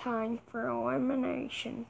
time for elimination.